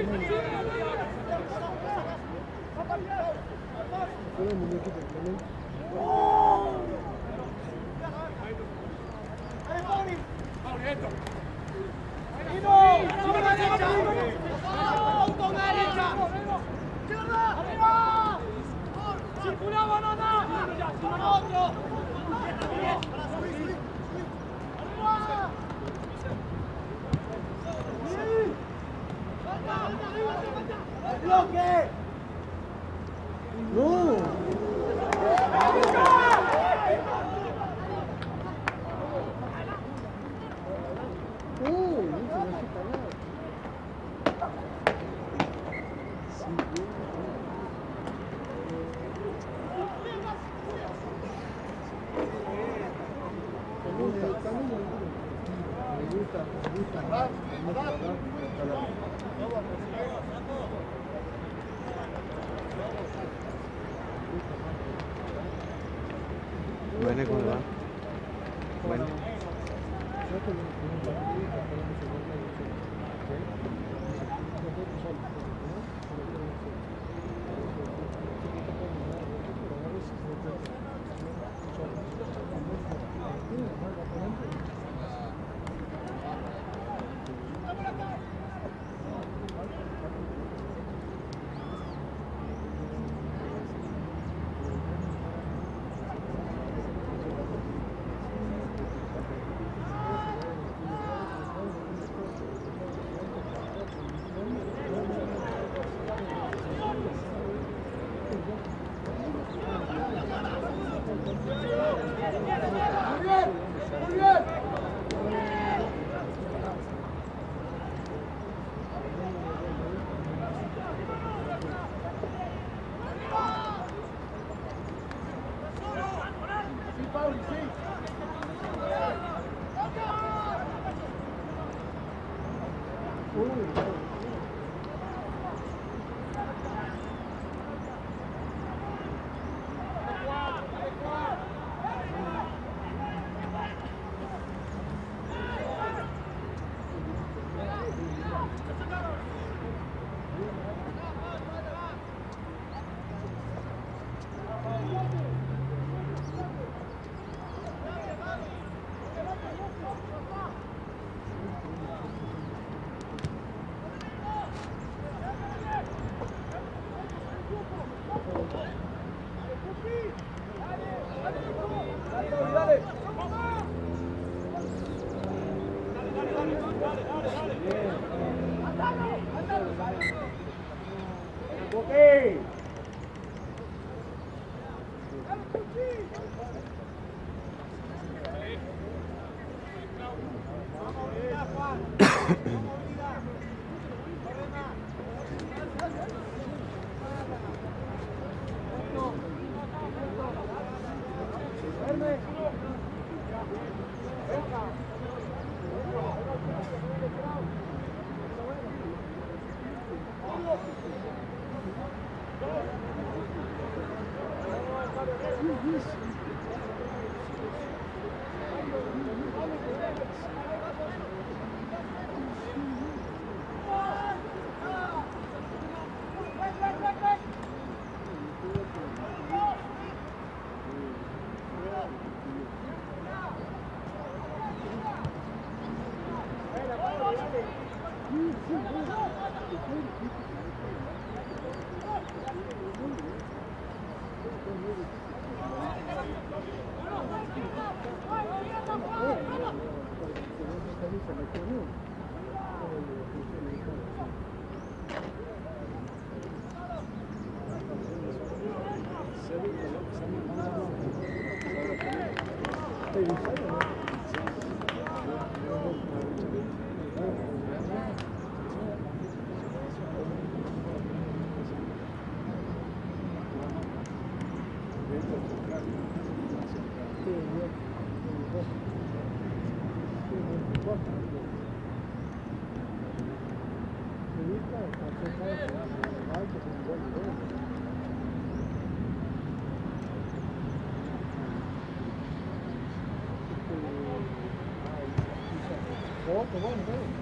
Hidup sebelumnya, mana-mana. Buena, foto, bueno, bueno.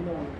ছিল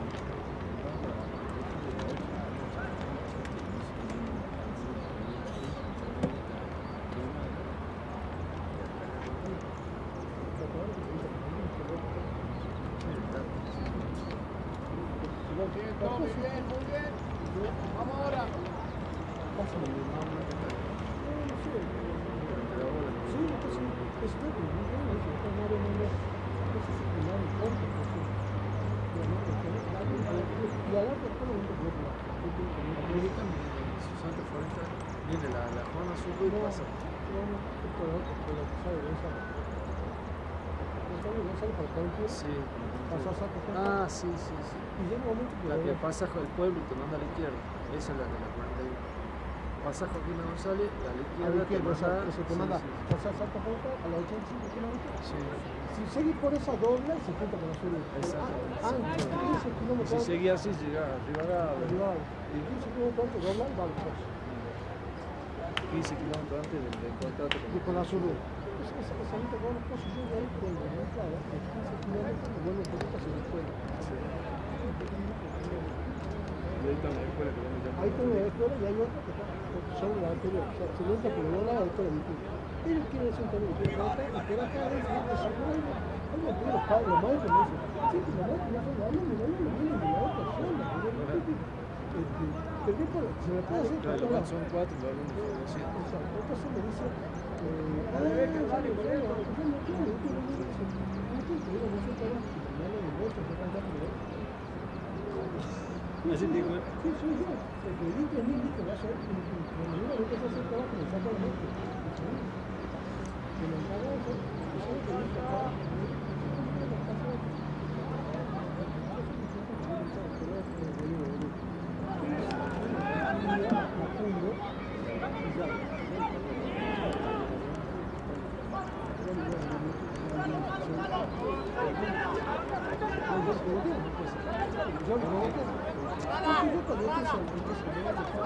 Sí. Ah, sí, sí, sí. La que pasa el pueblo y te manda a la izquierda. Esa es la de la 41. Pasa Joaquín González y a la A izquierda la izquierda, te esa- manda. eso te manda pasar Santa a la 85 kilómetros. sí. Si seguís por esa dobla, se junta con la sur. Exacto. Antes, 15 kilómetros Si seguía así, llega a Rivadavia. arriba, 15 kilómetros antes dobla y va al coche. 15 kilómetros antes del, del contrato. Y con la sur. Esa, esa, ahí la entrada, a 15 kilómetros, me vuelvo por ruta hacia la escuela. Sí. Y ahí está la escuela que Ahí. O sea, se entra por el lado de todo el equipo. Él quiere decir también que trata y que era cada vez más de su pueblo. Hay una pide los los los maestros. Este, hacer eh, yo yo yo yo yo. Así digo, Sí, sí, que va a cuando se el Thank you.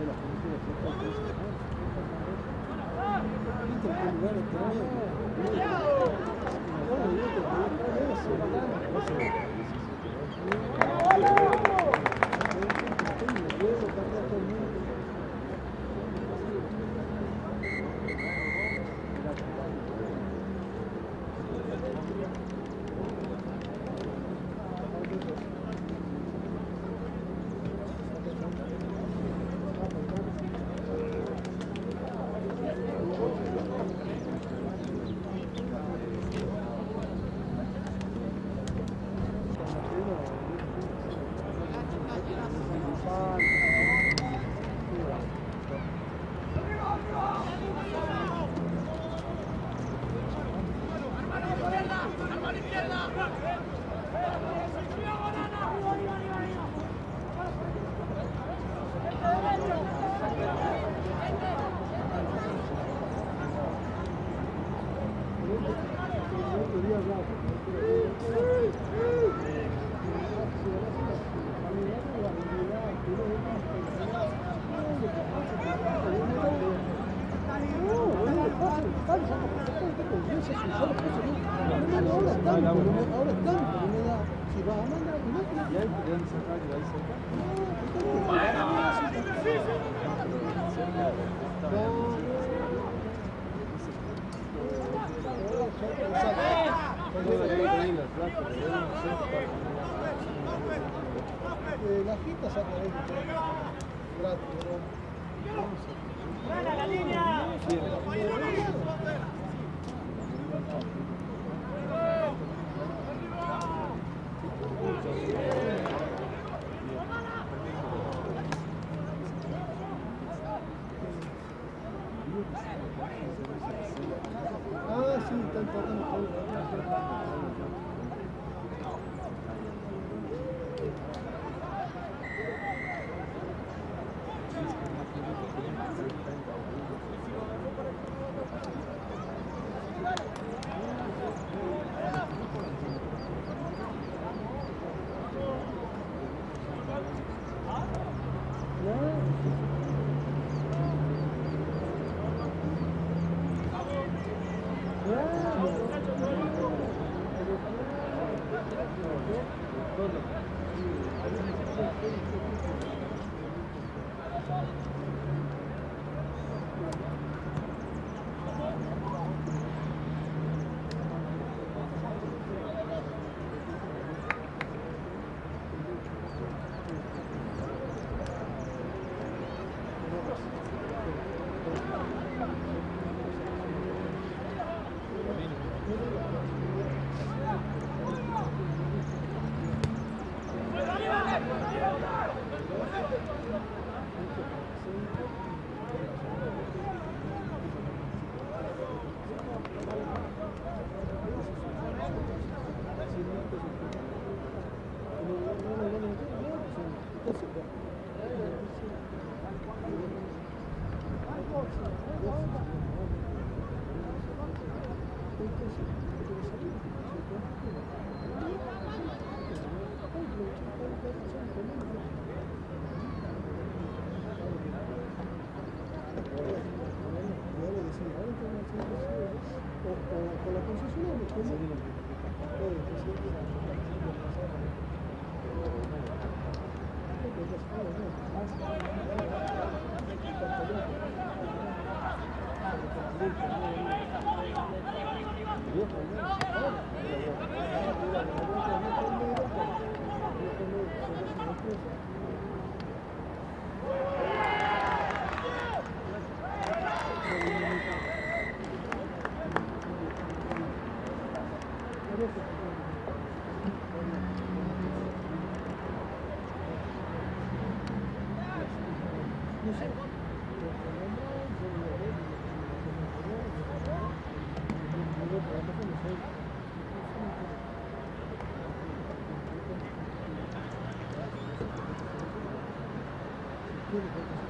Viu? Thank you.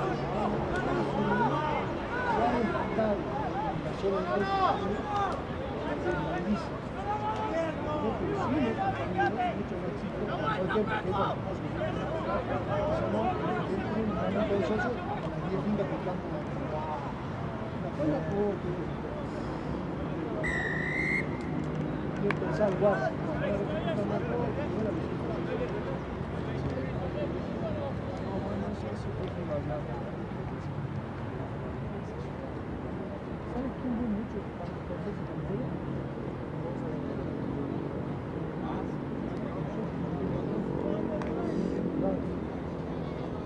Yo pensaba,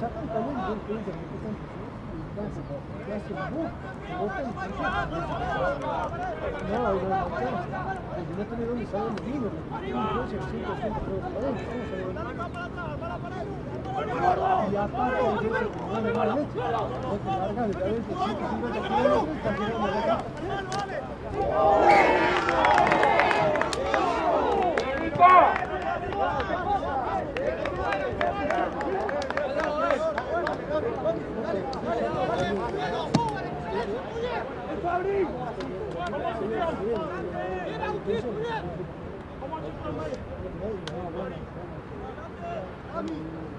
sacan también bien, bien, bien, bien, bien. Go!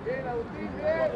Bien, Agustín, bien.